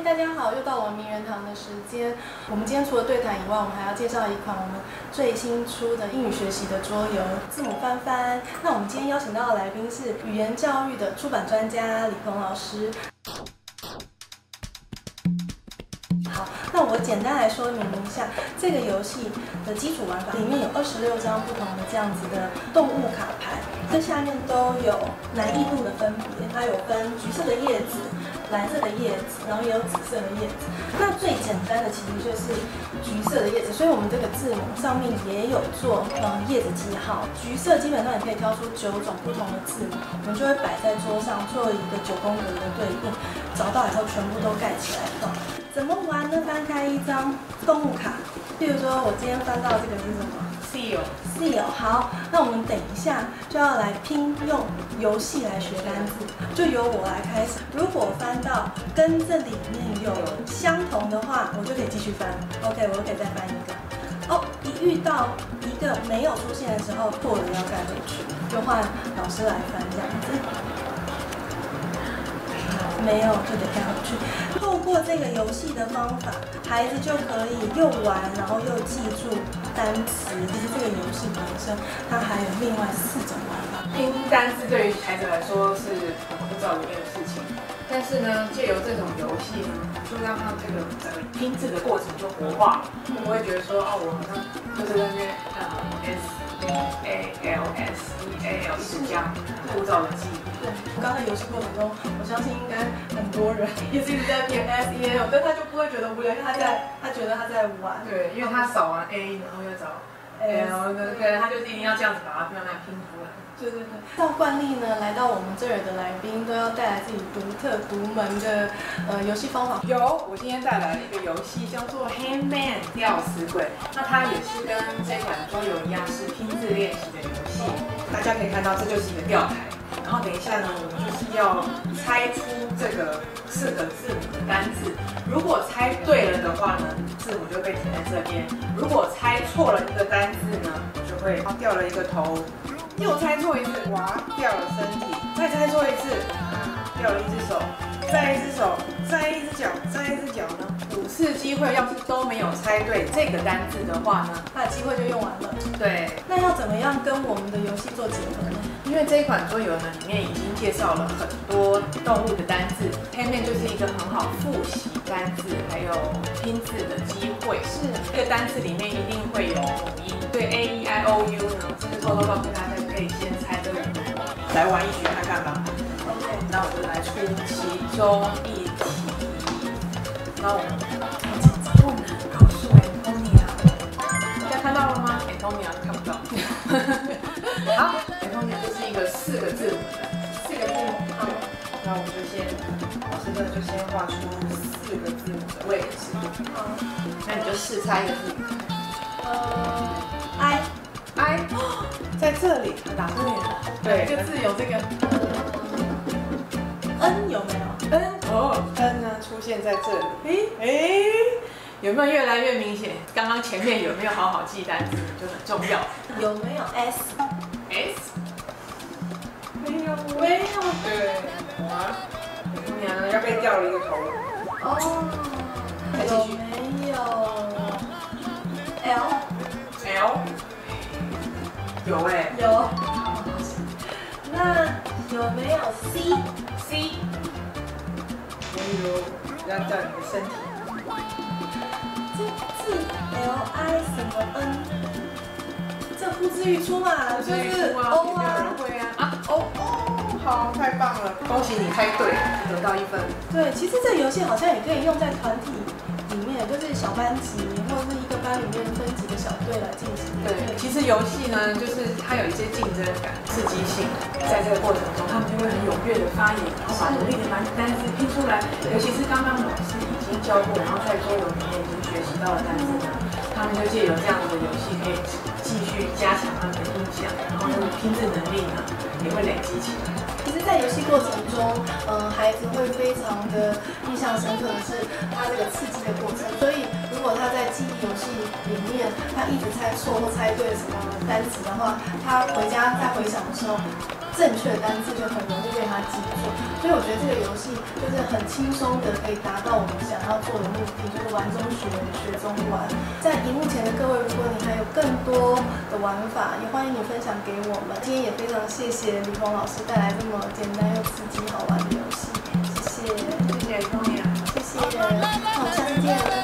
嗨，大家好，又到了名人堂的时间。我们今天除了对谈以外，我们还要介绍一款我们最新出的英语学习的桌游——字母翻翻。那我们今天邀请到的来宾是语言教育的出版专家李鹏老师。好，那我简单来说明一下这个游戏的基础玩法，里面有二十六张不同的这样子的动物卡牌，这下面都有难易度的分别，它有分橘色的叶子。蓝色的叶子，然后也有紫色的叶子。那最简单的其实就是橘色的叶子，所以我们这个字母上面也有做呃叶子记号。橘色基本上你可以挑出九种不同的字母，我们就会摆在桌上做一个九宫格的对应，找到以后全部都盖起来放。怎么玩呢？翻开一张动物卡，譬如说我今天翻到这个是什么？seal，seal，好，那我们等一下就要来拼用游戏来学单字，就由我来开始。如果翻到跟这里面有相同的话，我就可以继续翻。OK，我可以再翻一个。哦，一遇到一个没有出现的时候，破了要盖回去，就换老师来翻这样子。没有就得盖回去。透过这个游戏的方法，孩子就可以又玩，然后又记住单词。其实这个游戏本身，它还有另外四种玩法。拼单词对于孩子来说是很枯燥的一件事情，但是呢，借由这种游戏呢，就让他这个整个拼字的过程就活化，不会觉得说哦，我好像就是那些呃 S A L S E A L 一直这样枯燥的记忆。对，刚才游戏过程中，我相信应该很多人 也是一直在拼 S E A L，但他就不会觉得无聊，因为他在，他觉得他在玩。对，因为他扫完 A，然后又找 L，对对，他就是一定要这样子把它慢慢拼出来。对对对。照惯例呢，来到我们这儿的来宾都要带来自己独特独门的呃游戏方法。有，我今天带来了一个游戏，叫做 Handman 吊死鬼。那它也是跟这款桌游一样，是拼字练习的游戏。大家可以看到，这就是一个吊牌。然后等一下呢，我们就是要猜出这个四个字母的单字。如果猜对了的话呢，字母就被停在这边；如果猜错了一个单字呢，就会掉了一个头。又猜错一次，哇，掉了身体。再猜错一次，掉了一只手。再一只手，再一只脚，再一只脚呢？五次机会，要是都没有猜对这个单字的话呢，那机会就用完了。对，那要怎么样跟我们的游戏做结合呢？因为这一款桌游呢，里面已经介绍了很多动物的单字，黑面就是一个很好复习单字还有拼字的机会。是，这个单字里面一定来玩一局看看吧。OK，那我就来出其中一题。那我们不能告诉 Antonia，大家看到了吗？Antonia 看不到。好，，Antonia，这是一个四个字母的，四个字母。好，那我们就先，老师呢就先画出四个字母的位置。好，那你就试猜一个字。呃打对了。对，这个字有这个。N 有没有？N 哦，N 呢出现在这里。诶诶，有没有越来越明显？刚刚前面有没有好好记单词就很重要。有没有 S？S，没有，没有，对，啊，你呢？要被掉了一个头。哦，有没有？L，L，有哎，有。那有没有 C？C，没有，要掉你的身体。这字 L I 什么 N？这呼之欲出嘛，就是 O 啊，会啊，啊哦哦，好，太棒了，恭喜你猜对，得到一分。对，其实这游戏好像也可以用在团体里面，就是小班级或者是一个班里面分几个小队来进行。对，其实游戏呢，就是它有一些竞争感、刺激性，在这个过程中，他们就会很踊跃的发言，然后把努力的单单词拼出来。尤其是刚刚老师已经教过，然后在桌游里面已经学习到了单词呢，他们就借由这样子的游戏可以。继续加强他们的印象，然后他们拼字能力呢也会累。游戏过程中，嗯，孩子会非常的印象深刻的是他这个刺激的过程。所以，如果他在记忆游戏里面，他一直猜错或猜对什么单词的话，他回家再回想的时候，正确的单字就很容易被他记住。所以我觉得这个游戏就是很轻松的可以达到我们想要做的目的，就是玩中学，学中玩。在荧幕前的各位，如果你还有更多的玩法，也欢迎你分享给我们。今天也非常谢谢李峰老师带来这么简单又刺激好玩的游戏，谢谢。谢谢钟